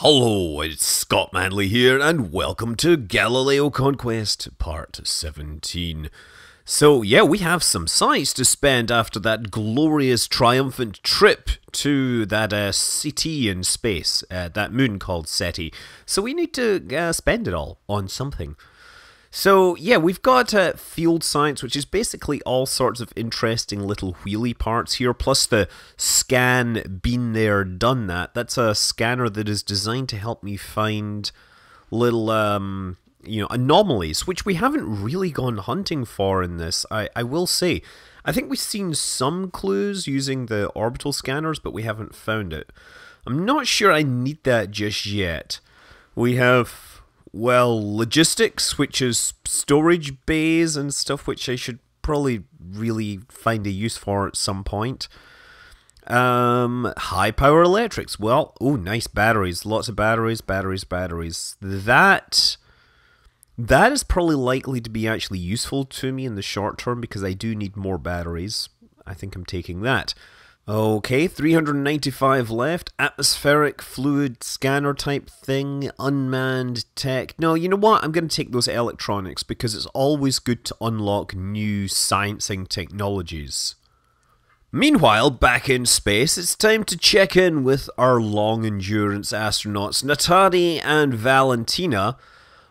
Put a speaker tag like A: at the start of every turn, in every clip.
A: Hello, it's Scott Manley here, and welcome to Galileo Conquest Part 17. So, yeah, we have some sights to spend after that glorious, triumphant trip to that uh, city in space, uh, that moon called Ceti. So, we need to uh, spend it all on something. So, yeah, we've got uh, field science, which is basically all sorts of interesting little wheelie parts here, plus the scan been there, done that. That's a scanner that is designed to help me find little, um, you know, anomalies, which we haven't really gone hunting for in this, I, I will say. I think we've seen some clues using the orbital scanners, but we haven't found it. I'm not sure I need that just yet. We have well, logistics, which is storage bays and stuff, which I should probably really find a use for at some point. Um, high power electrics. Well, oh, nice batteries. Lots of batteries, batteries, batteries. That that is probably likely to be actually useful to me in the short term because I do need more batteries. I think I'm taking that. Okay, 395 left. Atmospheric fluid scanner type thing, unmanned tech. No, you know what? I'm going to take those electronics because it's always good to unlock new sciencing technologies. Meanwhile, back in space, it's time to check in with our long endurance astronauts, Natari and Valentina.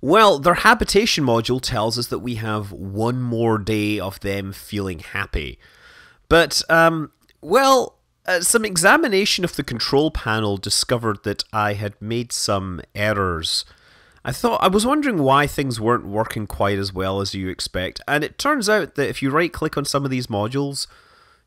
A: Well, their habitation module tells us that we have one more day of them feeling happy. But, um, well, uh, some examination of the control panel discovered that I had made some errors. I thought I was wondering why things weren't working quite as well as you expect, and it turns out that if you right click on some of these modules,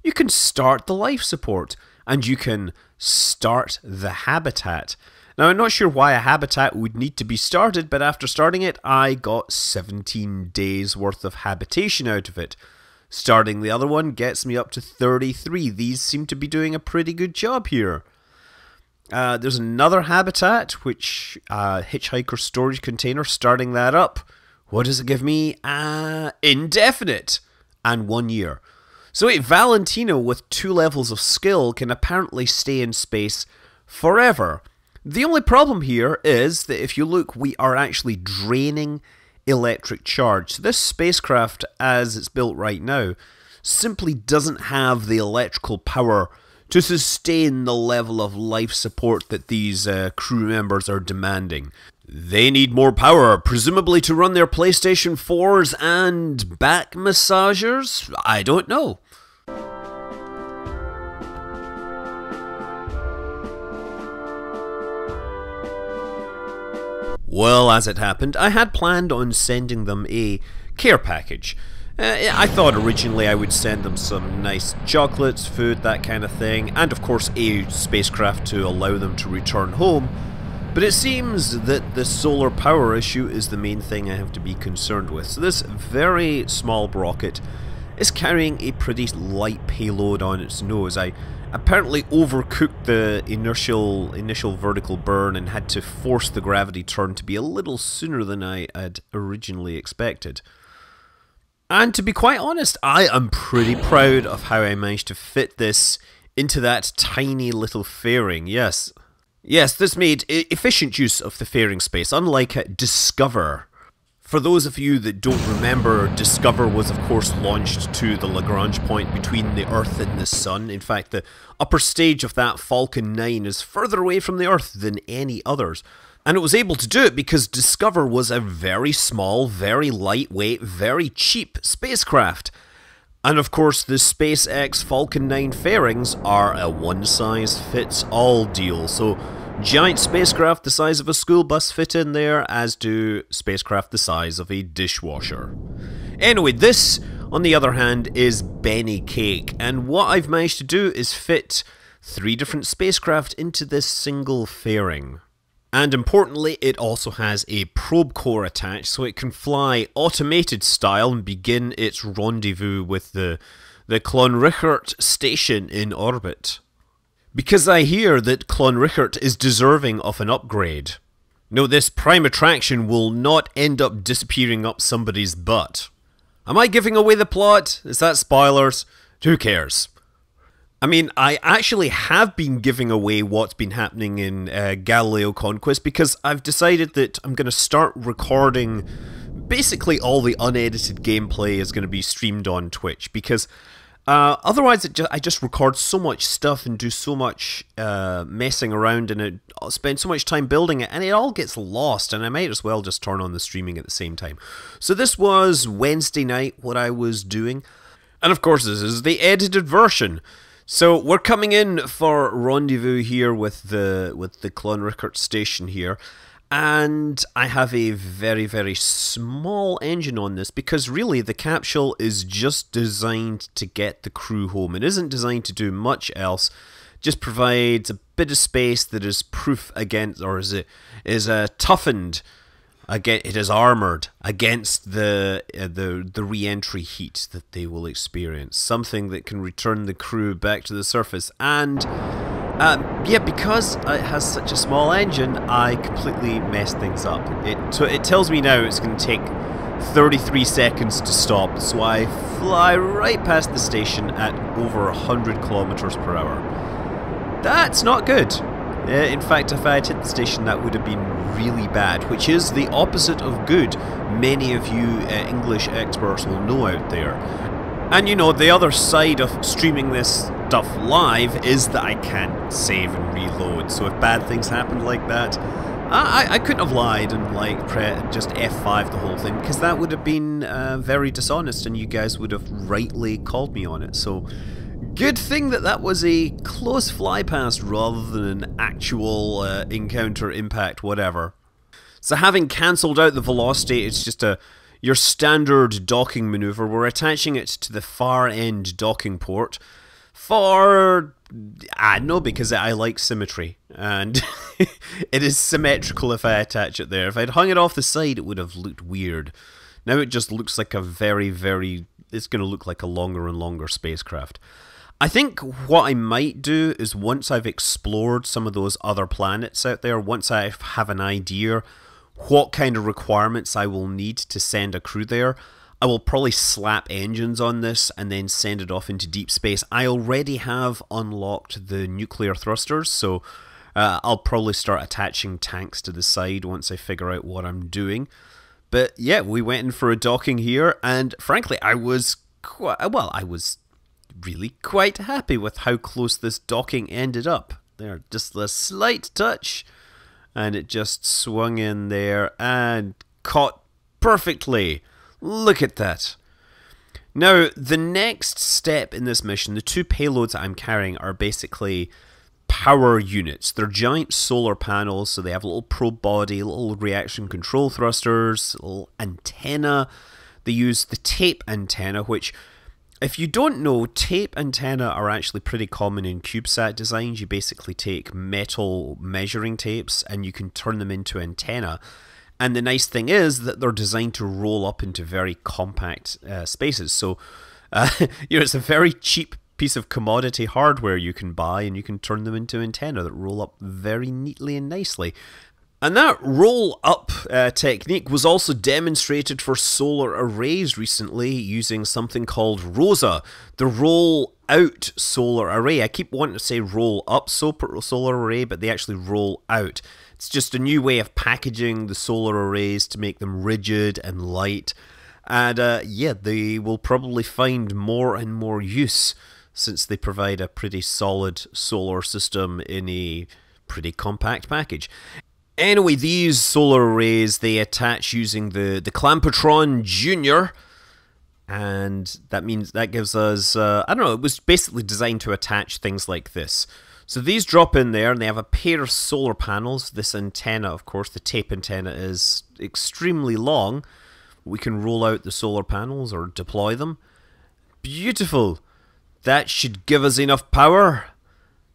A: you can start the life support and you can start the habitat. Now, I'm not sure why a habitat would need to be started, but after starting it, I got 17 days worth of habitation out of it. Starting the other one gets me up to 33. These seem to be doing a pretty good job here. Uh, there's another habitat, which uh, hitchhiker storage container. Starting that up, what does it give me? Uh, indefinite and one year. So wait, Valentino with two levels of skill can apparently stay in space forever. The only problem here is that if you look, we are actually draining electric charge. So this spacecraft, as it's built right now, simply doesn't have the electrical power to sustain the level of life support that these uh, crew members are demanding. They need more power, presumably to run their PlayStation 4s and back massagers? I don't know. Well, as it happened, I had planned on sending them a care package. Uh, I thought originally I would send them some nice chocolates, food, that kind of thing, and of course a spacecraft to allow them to return home. But it seems that the solar power issue is the main thing I have to be concerned with. So this very small rocket is carrying a pretty light payload on its nose. I apparently overcooked the initial initial vertical burn and had to force the gravity turn to be a little sooner than I had originally expected. And to be quite honest, I am pretty proud of how I managed to fit this into that tiny little fairing. Yes. Yes, this made efficient use of the fairing space, unlike DSCOVR, for those of you that don't remember, DSCOVR was of course launched to the Lagrange point between the Earth and the Sun. In fact, the upper stage of that Falcon 9 is further away from the Earth than any others. And it was able to do it because DSCOVR was a very small, very lightweight, very cheap spacecraft. And of course, the SpaceX Falcon 9 fairings are a one size fits all deal. So Giant spacecraft the size of a school bus fit in there, as do spacecraft the size of a dishwasher. Anyway, this, on the other hand, is Benny Cake, and what I've managed to do is fit three different spacecraft into this single fairing. And importantly, it also has a probe core attached, so it can fly automated style and begin its rendezvous with the, the Clonrichert station in orbit. Because I hear that Clonrichert is deserving of an upgrade. No, this prime attraction will not end up disappearing up somebody's butt. Am I giving away the plot? Is that spoilers? Who cares? I mean, I actually have been giving away what's been happening in uh, Galileo Conquest because I've decided that I'm going to start recording basically all the unedited gameplay is going to be streamed on Twitch because uh, otherwise, just, I just record so much stuff and do so much uh, messing around and it, I'll spend so much time building it, and it all gets lost. And I might as well just turn on the streaming at the same time. So this was Wednesday night, what I was doing, and of course, this is the edited version. So we're coming in for rendezvous here with the with the Clonrichert station here, and I have a very, very small engine on this because really the capsule is just designed to get the crew home. It isn't designed to do much else. Just provides a bit of space that is proof against, or is it is uh, toughened again it is armored against the uh, the the re-entry heat that they will experience something that can return the crew back to the surface and uh, yeah, because it has such a small engine, I completely messed things up. It, it tells me now it's going to take 33 seconds to stop, so I fly right past the station at over 100 kilometers per hour. That's not good. Uh, in fact, if I had hit the station, that would have been really bad, which is the opposite of good. Many of you uh, English experts will know out there. And you know, the other side of streaming this stuff live is that I can't save and reload. So if bad things happened like that, I, I couldn't have lied and like just F5 the whole thing because that would have been uh, very dishonest and you guys would have rightly called me on it. So good thing that that was a close fly past rather than an actual uh, encounter impact whatever. So having cancelled out the velocity, it's just a your standard docking maneuver. We're attaching it to the far end docking port for I know because I like symmetry and it is symmetrical if I attach it there. If I'd hung it off the side, it would have looked weird. Now it just looks like a very, very. It's going to look like a longer and longer spacecraft. I think what I might do is once I've explored some of those other planets out there, once I have an idea what kind of requirements I will need to send a crew there, I will probably slap engines on this and then send it off into deep space. I already have unlocked the nuclear thrusters, so uh, I'll probably start attaching tanks to the side once I figure out what I'm doing. But yeah, we went in for a docking here, and frankly, I was quite well. I was really quite happy with how close this docking ended up. There, just a slight touch, and it just swung in there and caught perfectly. Look at that. Now, the next step in this mission, the two payloads I'm carrying are basically power units. They're giant solar panels, so they have a little probe body, little reaction control thrusters, little antenna. They use the tape antenna, which, if you don't know, tape antenna are actually pretty common in CubeSat designs. You basically take metal measuring tapes and you can turn them into antenna. And the nice thing is that they're designed to roll up into very compact uh, spaces. So, uh, you know, it's a very cheap piece of commodity hardware you can buy, and you can turn them into antenna that roll up very neatly and nicely. And that roll up uh, technique was also demonstrated for solar arrays recently using something called ROSA, the roll out solar array. I keep wanting to say roll up solar array, but they actually roll out. It's just a new way of packaging the solar arrays to make them rigid and light. And uh, yeah, they will probably find more and more use since they provide a pretty solid solar system in a pretty compact package. Anyway, these solar arrays they attach using the the Clampotron Junior, and that means that gives us uh, I don't know. It was basically designed to attach things like this. So these drop in there and they have a pair of solar panels. This antenna, of course, the tape antenna is extremely long. We can roll out the solar panels or deploy them. Beautiful. That should give us enough power.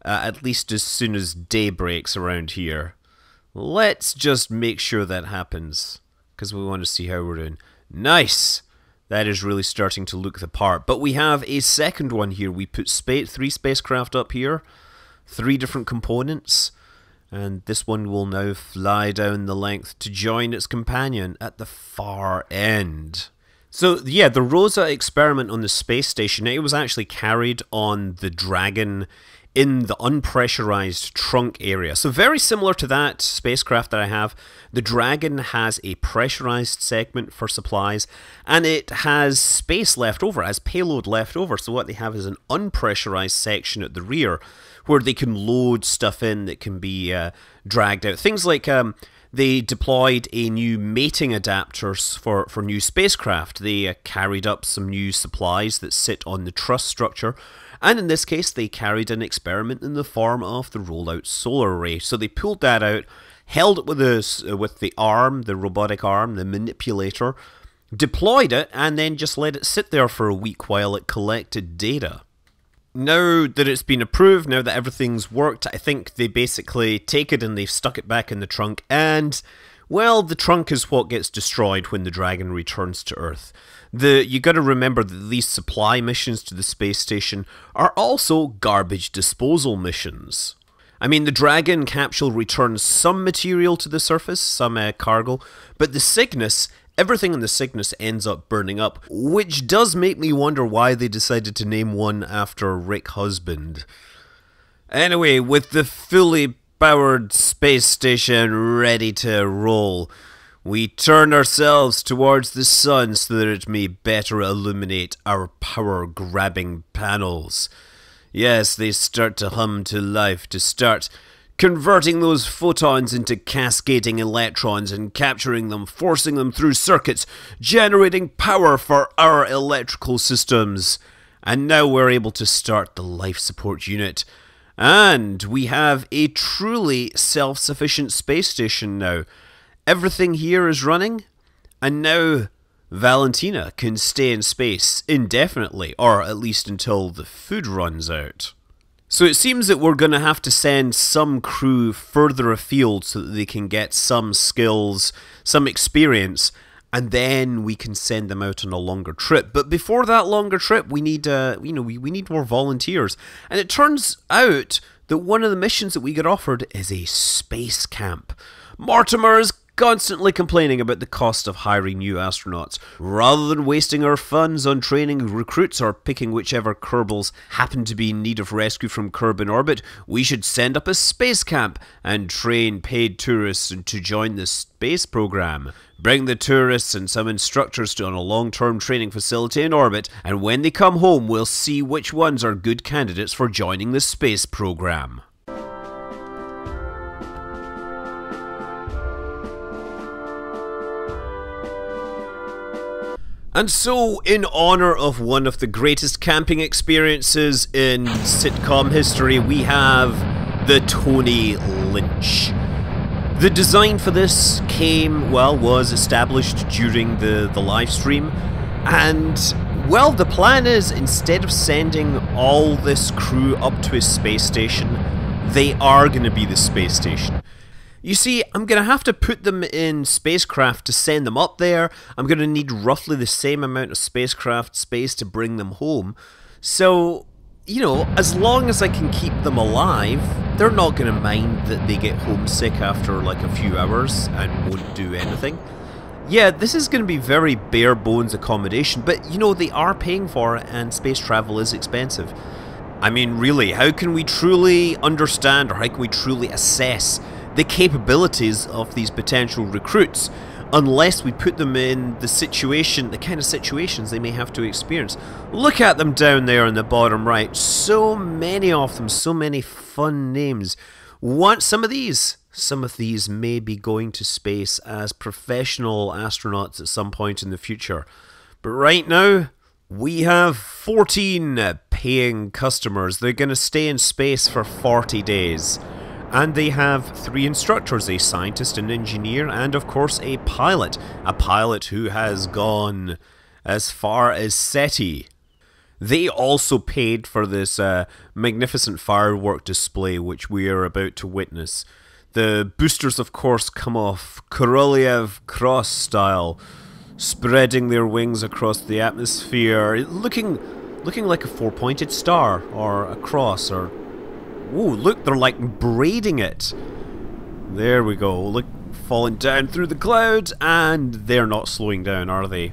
A: Uh, at least as soon as day breaks around here. Let's just make sure that happens. Because we want to see how we're doing. Nice! That is really starting to look the part. But we have a second one here. We put spa three spacecraft up here three different components, and this one will now fly down the length to join its companion at the far end. So yeah, the Rosa experiment on the space station, it was actually carried on the Dragon in the unpressurized trunk area. So very similar to that spacecraft that I have, the Dragon has a pressurized segment for supplies and it has space left over, has payload left over. So what they have is an unpressurized section at the rear where they can load stuff in that can be uh, dragged out. Things like um, they deployed a new mating adapters for, for new spacecraft. They uh, carried up some new supplies that sit on the truss structure and in this case, they carried an experiment in the form of the rollout solar array. So they pulled that out, held it with, the, uh, with the arm, the robotic arm, the manipulator, deployed it, and then just let it sit there for a week while it collected data. Now that it's been approved, now that everything's worked, I think they basically take it and they've stuck it back in the trunk, and well, the trunk is what gets destroyed when the Dragon returns to Earth. The you got to remember that these supply missions to the space station are also garbage disposal missions. I mean, the Dragon capsule returns some material to the surface, some uh, cargo, but the Cygnus, everything in the Cygnus ends up burning up, which does make me wonder why they decided to name one after Rick Husband. Anyway, with the fully powered space station ready to roll, we turn ourselves towards the sun so that it may better illuminate our power grabbing panels. Yes, they start to hum to life, to start converting those photons into cascading electrons and capturing them, forcing them through circuits, generating power for our electrical systems. And now we're able to start the life support unit. And we have a truly self sufficient space station now everything here is running, and now Valentina can stay in space indefinitely, or at least until the food runs out. So it seems that we're going to have to send some crew further afield so that they can get some skills, some experience, and then we can send them out on a longer trip. But before that longer trip, we need, uh, you know, we, we need more volunteers. And it turns out that one of the missions that we get offered is a space camp. Mortimer is constantly complaining about the cost of hiring new astronauts. Rather than wasting our funds on training recruits or picking whichever Kerbals happen to be in need of rescue from Kerbin orbit, we should send up a space camp and train paid tourists to join the space program. Bring the tourists and some instructors to on a long term training facility in orbit, and when they come home, we'll see which ones are good candidates for joining the space program. And so, in honour of one of the greatest camping experiences in sitcom history, we have the Tony Lynch. The design for this came, well, was established during the, the live stream, and, well, the plan is instead of sending all this crew up to a space station, they are going to be the space station. You see, I'm going to have to put them in spacecraft to send them up there. I'm going to need roughly the same amount of spacecraft space to bring them home. So, you know, as long as I can keep them alive, they're not going to mind that they get homesick after like a few hours and won't do anything. Yeah, this is going to be very bare bones accommodation, but you know, they are paying for it and space travel is expensive. I mean, really, how can we truly understand or how can we truly assess the capabilities of these potential recruits unless we put them in the situation, the kind of situations they may have to experience. Look at them down there in the bottom right. So many of them, so many fun names. Want some of these? Some of these may be going to space as professional astronauts at some point in the future. But right now, we have 14 paying customers. They're going to stay in space for 40 days. And they have three instructors a scientist, an engineer, and of course a pilot. A pilot who has gone as far as Ceti. They also paid for this uh, magnificent firework display which we are about to witness. The boosters, of course, come off Korolev cross style, spreading their wings across the atmosphere, looking, looking like a four-pointed star, or a cross, or Ooh, look, they're like braiding it. There we go. Look, falling down through the clouds, and they're not slowing down, are they?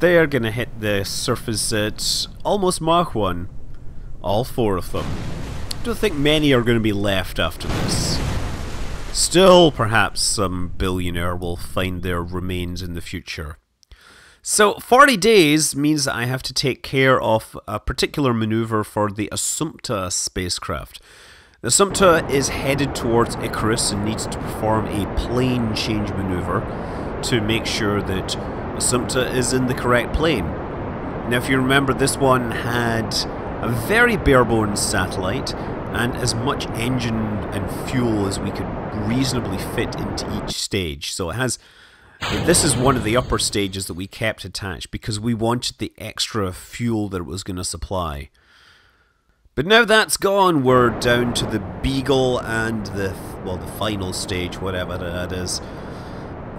A: They are going to hit the surface at almost Mach 1. All four of them. I Don't think many are to be left after this. Still, perhaps some billionaire will find their remains in the future. So, 40 days means that I have to take care of a particular maneuver for the Assumpta spacecraft. The Assumpta is headed towards Icarus and needs to perform a plane change maneuver to make sure that Assumpta is in the correct plane. Now, if you remember, this one had a very bare bones satellite and as much engine and fuel as we could reasonably fit into each stage. So it has this is one of the upper stages that we kept attached because we wanted the extra fuel that it was going to supply. But now that's gone, we're down to the Beagle and the, well, the final stage, whatever that is.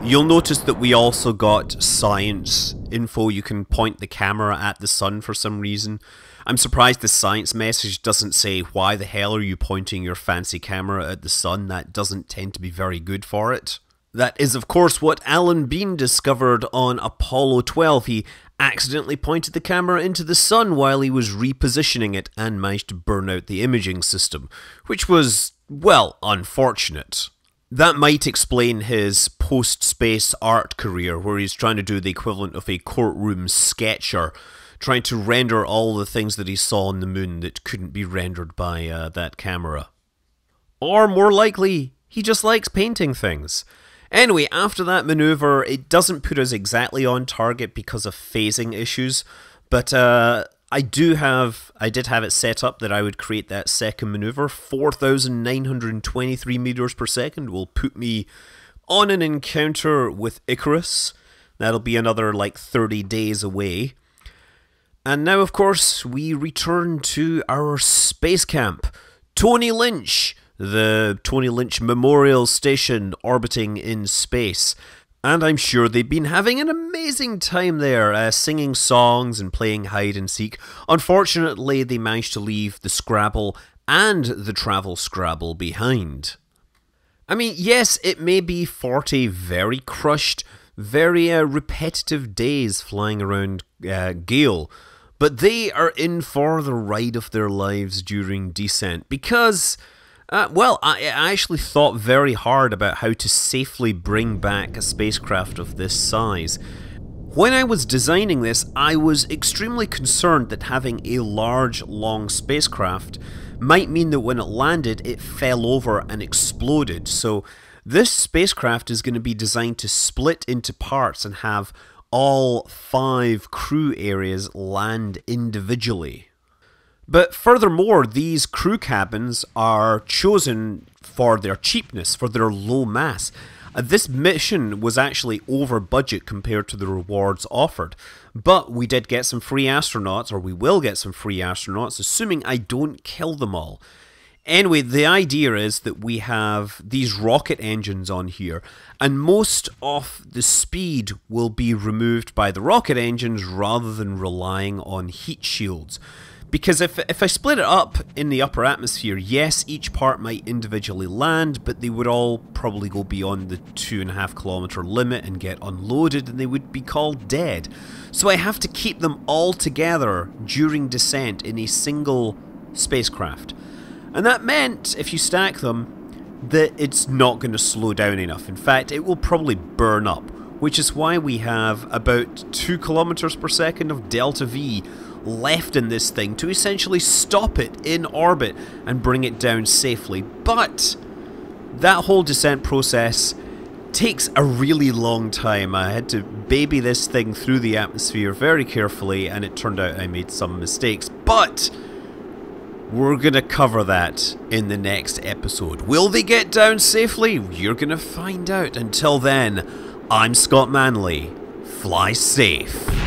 A: You'll notice that we also got science info. You can point the camera at the sun for some reason. I'm surprised the science message doesn't say, why the hell are you pointing your fancy camera at the sun? That doesn't tend to be very good for it. That is, of course, what Alan Bean discovered on Apollo 12. He accidentally pointed the camera into the sun while he was repositioning it and managed to burn out the imaging system, which was, well, unfortunate. That might explain his post space art career, where he's trying to do the equivalent of a courtroom sketcher, trying to render all the things that he saw on the moon that couldn't be rendered by uh, that camera. Or more likely, he just likes painting things. Anyway, after that maneuver, it doesn't put us exactly on target because of phasing issues, but uh, I do have, I did have it set up that I would create that second maneuver. 4,923 meters per second will put me on an encounter with Icarus. That'll be another like 30 days away. And now, of course, we return to our space camp. Tony Lynch the Tony Lynch Memorial Station orbiting in space. And I'm sure they've been having an amazing time there, uh, singing songs and playing hide and seek. Unfortunately, they managed to leave the Scrabble and the Travel Scrabble behind. I mean, yes, it may be 40 very crushed, very uh, repetitive days flying around uh, Gael, but they are in for the ride of their lives during descent because uh, well, I, I actually thought very hard about how to safely bring back a spacecraft of this size. When I was designing this, I was extremely concerned that having a large, long spacecraft might mean that when it landed, it fell over and exploded. So, this spacecraft is going to be designed to split into parts and have all five crew areas land individually. But furthermore, these crew cabins are chosen for their cheapness, for their low mass. Uh, this mission was actually over budget compared to the rewards offered. But we did get some free astronauts, or we will get some free astronauts, assuming I don't kill them all. Anyway, the idea is that we have these rocket engines on here, and most of the speed will be removed by the rocket engines rather than relying on heat shields. Because if, if I split it up in the upper atmosphere, yes, each part might individually land, but they would all probably go beyond the two and a half kilometer limit and get unloaded, and they would be called dead. So I have to keep them all together during descent in a single spacecraft. And that meant, if you stack them, that it's not going to slow down enough. In fact, it will probably burn up, which is why we have about 2 kilometers per second of delta V left in this thing to essentially stop it in orbit and bring it down safely. But that whole descent process takes a really long time. I had to baby this thing through the atmosphere very carefully, and it turned out I made some mistakes. But we're going to cover that in the next episode. Will they get down safely? You're going to find out. Until then, I'm Scott Manley. Fly safe.